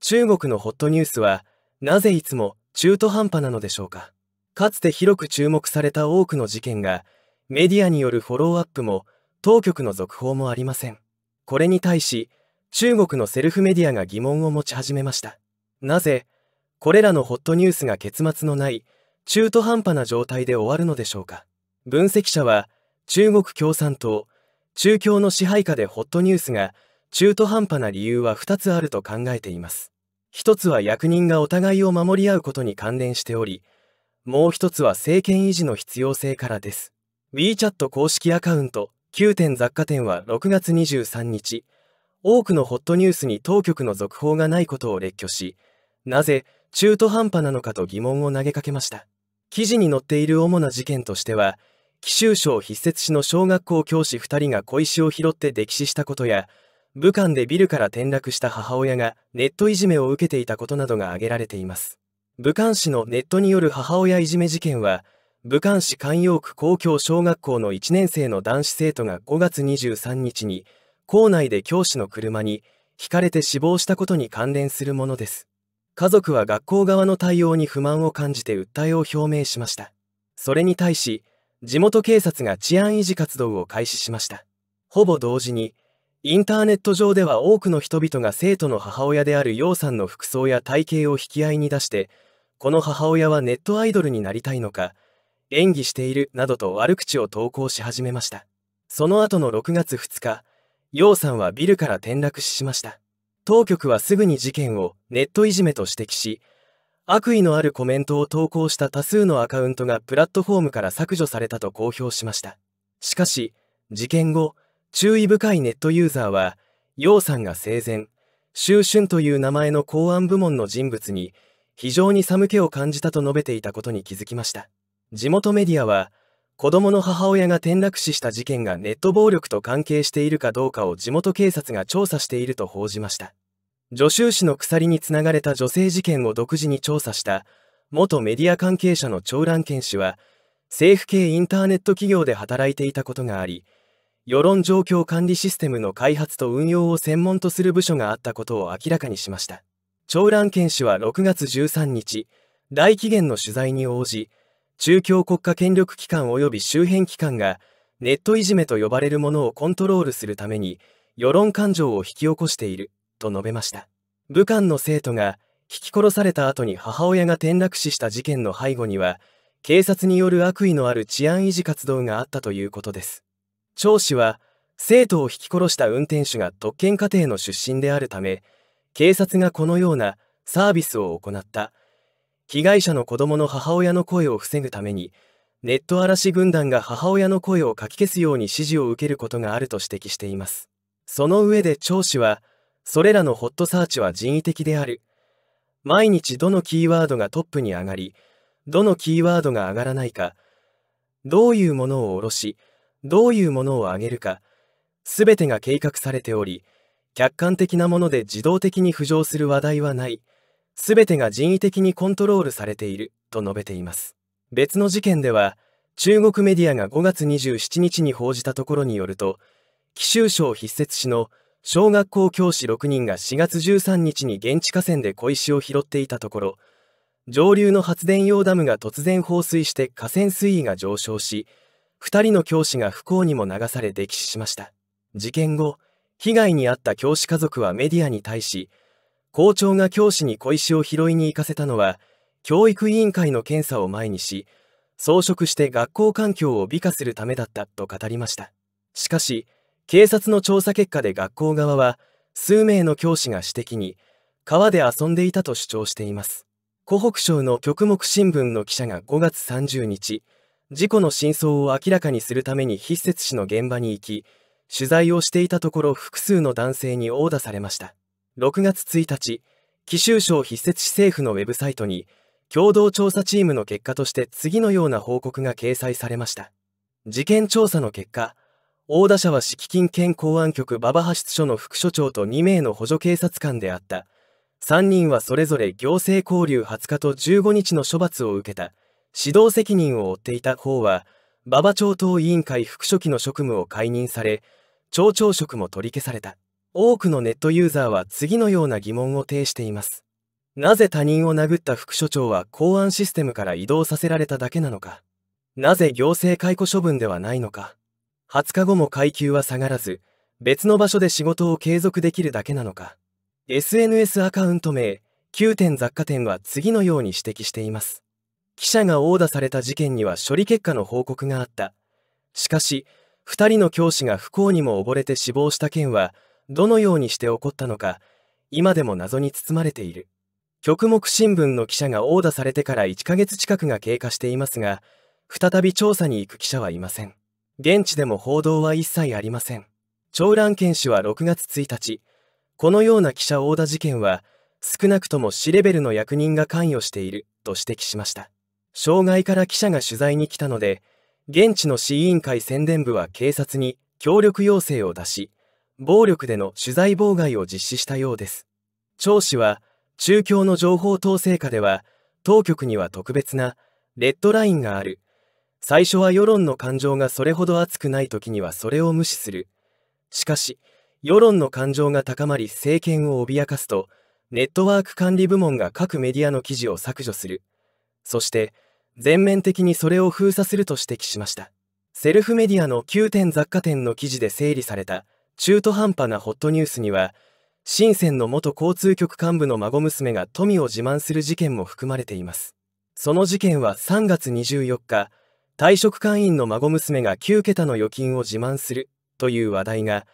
中国のホットニュースはなぜいつも中途半端なのでしょうか？かつて広く注目された多くの事件がメディアによるフォローアップも当局の続報もありません。これに対し中国のセルフメディアが疑問を持ち始めました。なぜこれらのホットニュースが結末のない中途半端な状態で終わるのでしょうか？分析者は中国共産党中共の支配下でホットニュースが中途半端な理由は2つあると考えています。一つは役人がお互いを守り合うことに関連しておりもう一つは政権維持の必要性からです。WeChat 公式アカウント9点雑貨店は6月23日多くのホットニュースに当局の続報がないことを列挙しなぜ中途半端なのかと疑問を投げかけました。記事に載っている主な事件としては紀州省筆節市の小学校教師2人が小石を拾って溺死したことや武漢でビルから転落した母親がネットいじめを受けていたことなどが挙げられています。武漢市のネットによる母親いじめ事件は武漢市慣用区公共小学校の1年生の男子生徒が5月23日に校内で教師の車にひかれて死亡したことに関連するものです。家族は学校側の対応に不満を感じて訴えを表明しました。それに対し地元警察が治安維持活動を開始しました。ほぼ同時にインターネット上では多くの人々が生徒の母親である楊さんの服装や体型を引き合いに出してこの母親はネットアイドルになりたいのか演技しているなどと悪口を投稿し始めました。その後の6月2日楊さんはビルから転落死しました。当局はすぐに事件をネットいじめと指摘し悪意のあるコメントを投稿した多数のアカウントがプラットフォームから削除されたと公表しました。しかし事件後注意深いネットユーザーは楊さんが生前周春という名前の公安部門の人物に非常に寒気を感じたと述べていたことに気づきました。地元メディアは子供の母親が転落死した事件がネット暴力と関係しているかどうかを地元警察が調査していると報じました。助手市の鎖につながれた女性事件を独自に調査した元メディア関係者の長蘭健氏は政府系インターネット企業で働いていたことがあり世論状況管理システムの開発と運用を専門とする部署があったことを明らかにしました。長蘭健氏は6月13日大期限の取材に応じ中共国家権力機関及び周辺機関がネットいじめと呼ばれるものをコントロールするために世論感情を引き起こしていると述べました。武漢の生徒が引き殺された後に母親が転落死した事件の背後には警察による悪意のある治安維持活動があったということです。張氏は生徒を引き殺した運転手が特権家庭の出身であるため警察がこのようなサービスを行った被害者の子供の母親の声を防ぐためにネット嵐軍団が母親の声をかき消すように指示を受けることがあると指摘していますその上で張氏はそれらのホットサーチは人為的である。毎日どのキーワードがトップに上がり、どのキーワードが上がらないか、どういうものを下ろし、どういうものを上げるか、すべてが計画されており、客観的なもので自動的に浮上する話題はない、すべてが人為的にコントロールされている、と述べています。別の事件では、中国メディアが5月27日に報じたところによると、紀州省筆節市の小学校教師6人が4月13日に現地河川で小石を拾っていたところ上流の発電用ダムが突然放水して河川水位が上昇し2人の教師が不幸にも流され溺死しました。事件後被害に遭った教師家族はメディアに対し校長が教師に小石を拾いに行かせたのは教育委員会の検査を前にし装飾して学校環境を美化するためだったと語りました。しかし警察の調査結果で学校側は数名の教師が指摘に川で遊んでいたと主張しています。湖北省の極目新聞の記者が5月30日事故の真相を明らかにするために筆節市の現場に行き取材をしていたところ複数の男性に殴打されました6月1日紀州省筆節市政府のウェブサイトに共同調査チームの結果として次のような報告が掲載されました事件調査の結果大田社は敷金県公安局馬場派出所の副所長と2名の補助警察官であった。3人はそれぞれ行政交流20日と15日の処罰を受けた。指導責任を負っていた方は、馬場町党委員会副書記の職務を解任され、町長職も取り消された。多くのネットユーザーは次のような疑問を呈しています。なぜ他人を殴った副所長は公安システムから移動させられただけなのかなぜ行政解雇処分ではないのか20日後も階級は下がらず、別の場所で仕事を継続できるだけなのか SNS アカウント名、9点雑貨店は次のように指摘しています。記者が殴打された事件には処理結果の報告があった。しかし、2人の教師が不幸にも溺れて死亡した件は、どのようにして起こったのか、今でも謎に包まれている。極目新聞の記者が殴打されてから1ヶ月近くが経過していますが、再び調査に行く記者はいません。現地でも報道は一切ありません。長蘭県氏は6月1日、このような記者殴打事件は、少なくとも市レベルの役人が関与していると指摘しました。障害から記者が取材に来たので、現地の市委員会宣伝部は警察に協力要請を出し、暴力での取材妨害を実施したようです。張氏は、中共の情報統制下では、当局には特別なレッドラインがある最初は世論の感情がそれほど熱くない時にはそれを無視する。しかし、世論の感情が高まり政権を脅かすと、ネットワーク管理部門が各メディアの記事を削除する。そして、全面的にそれを封鎖すると指摘しました。セルフメディアの9点雑貨店の記事で整理された中途半端なホットニュースには、深センの元交通局幹部の孫娘が富を自慢する事件も含まれています。その事件は3月24日、退職会員の孫娘が9桁の預金を自慢するという話題が、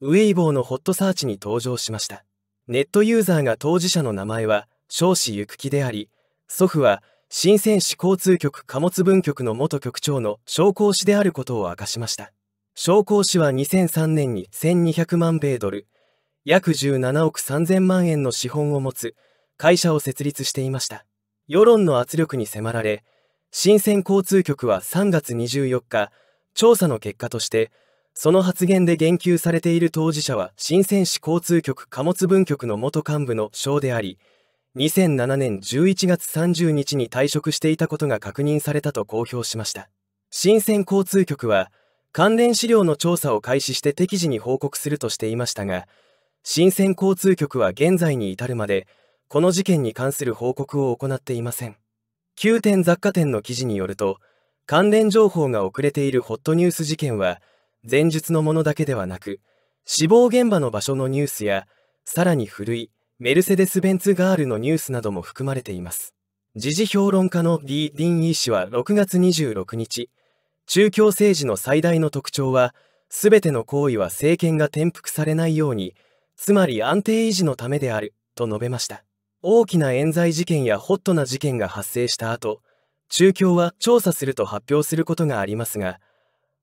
ウェイボーのホットサーチに登場しました。ネットユーザーが当事者の名前は、少子ゆくきであり、祖父は、新鮮市交通局貨物分局の元局長の商工氏であることを明かしました。商工氏は2003年に1200万米ドル、約17億3000万円の資本を持つ会社を設立していました。世論の圧力に迫られ、新鮮交通局は3月24日、調査の結果として、その発言で言及されている当事者は新鮮市交通局貨物分局の元幹部の省であり、2007年11月30日に退職していたことが確認されたと公表しました。新鮮交通局は、関連資料の調査を開始して適時に報告するとしていましたが、新鮮交通局は現在に至るまで、この事件に関する報告を行っていません。9点雑貨店の記事によると、関連情報が遅れているホットニュース事件は、前述のものだけではなく、死亡現場の場所のニュースや、さらに古いメルセデス・ベンツ・ガールのニュースなども含まれています。時事評論家の D・ ディン・イー氏は6月26日、中共政治の最大の特徴は、すべての行為は政権が転覆されないように、つまり安定維持のためである、と述べました。大きな冤罪事件やホットな事件が発生した後、中共は調査すると発表することがありますが、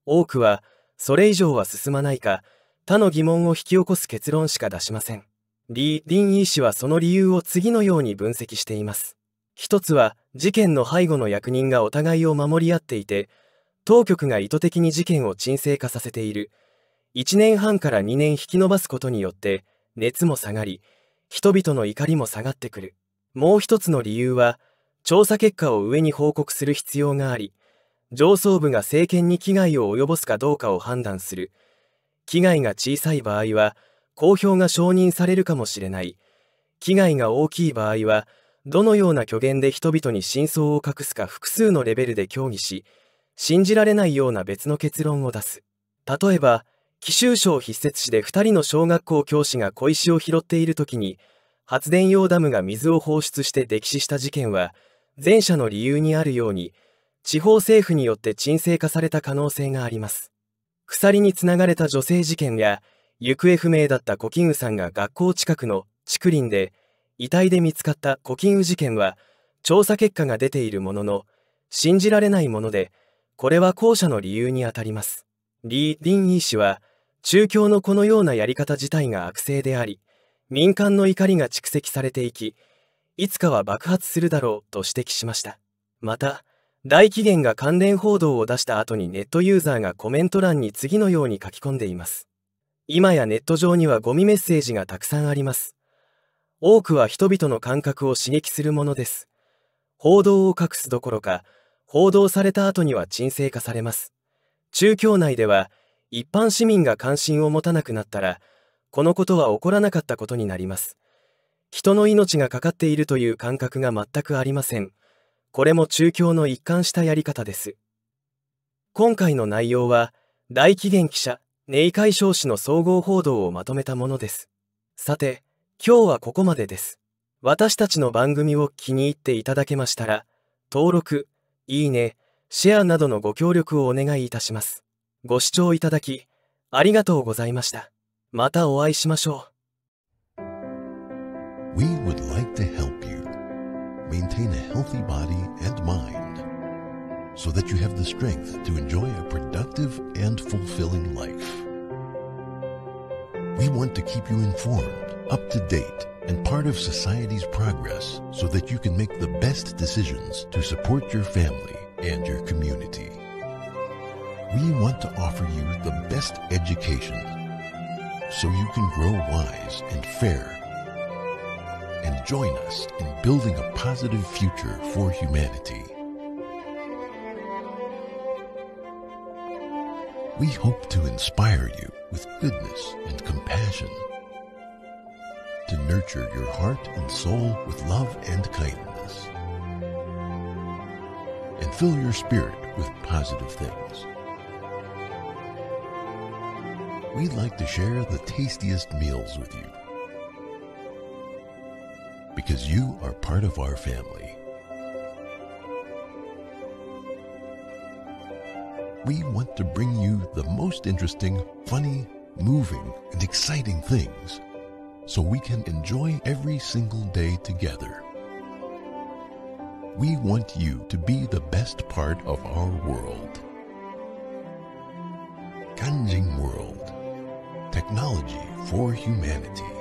多くはそれ以上は進まないか、他の疑問を引き起こす結論しか出しません。リー・リン・イー氏はその理由を次のように分析しています。一つは、事件の背後の役人がお互いを守り合っていて、当局が意図的に事件を沈静化させている。1年半から2年引き延ばすことによって、熱も下がり、人々の怒りも下がってくる。もう一つの理由は、調査結果を上に報告する必要があり、上層部が政権に危害を及ぼすかどうかを判断する。危害が小さい場合は、公表が承認されるかもしれない。危害が大きい場合は、どのような虚言で人々に真相を隠すか複数のレベルで協議し、信じられないような別の結論を出す。例えば、紀州省筆節市で2人の小学校教師が小石を拾っている時に発電用ダムが水を放出して溺死した事件は前者の理由にあるように地方政府によって沈静化された可能性があります鎖につながれた女性事件や行方不明だったコキンウさんが学校近くの竹林で遺体で見つかったコキンウ事件は調査結果が出ているものの信じられないものでこれは後者の理由にあたりますリー・リン・イー氏は中共のこのようなやり方自体が悪性であり、民間の怒りが蓄積されていき、いつかは爆発するだろうと指摘しました。また、大紀元が関連報道を出した後にネットユーザーがコメント欄に次のように書き込んでいます。今やネット上にはゴミメッセージがたくさんあります。多くは人々の感覚を刺激するものです。報道を隠すどころか、報道された後には沈静化されます。中共内では、一般市民が関心を持たなくなったら、このことは起こらなかったことになります。人の命がかかっているという感覚が全くありません。これも中共の一貫したやり方です。今回の内容は、大紀元記者、ネイ海将氏の総合報道をまとめたものです。さて、今日はここまでです。私たちの番組を気に入っていただけましたら、登録、いいね、シェアなどのご協力をお願いいたします。ご視聴いただき、ありがとうございました。またお会いしましょう。We would like to help you maintain a healthy body and mind so that you have the strength to enjoy a productive and fulfilling life. We want to keep you informed, up to date, and part of society's progress so that you can make the best decisions to support your family and your community. We want to offer you the best education so you can grow wise and fair and join us in building a positive future for humanity. We hope to inspire you with goodness and compassion, to nurture your heart and soul with love and kindness, and fill your spirit with positive things. We'd like to share the tastiest meals with you because you are part of our family. We want to bring you the most interesting, funny, moving, and exciting things so we can enjoy every single day together. We want you to be the best part of our world. Kanjing World Technology for Humanity.